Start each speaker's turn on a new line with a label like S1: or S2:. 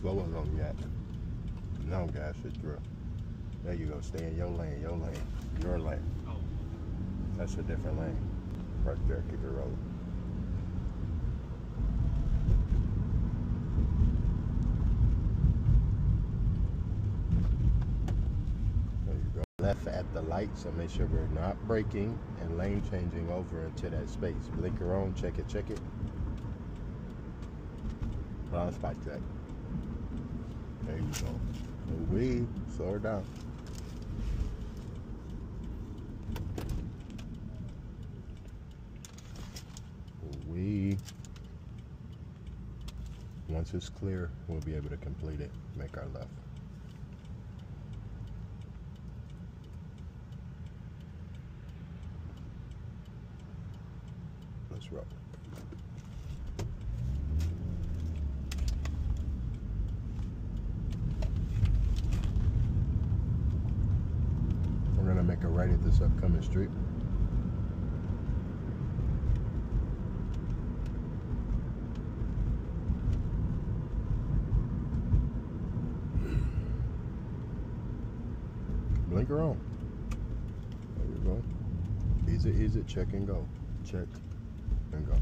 S1: slower on yet. No gas it through. There you go. Stay in your lane, your lane, your lane. That's a different lane. Right there. There you go. Left at the light, so make sure we're not braking and lane changing over into that space. Blinker on, check it, check it. Blind spot check. You go. We slow her down. We once it's clear, we'll be able to complete it. Make our left. Let's roll. Make a right at this upcoming street. Blinker on. There you go. Easy, easy, check and go. Check and go.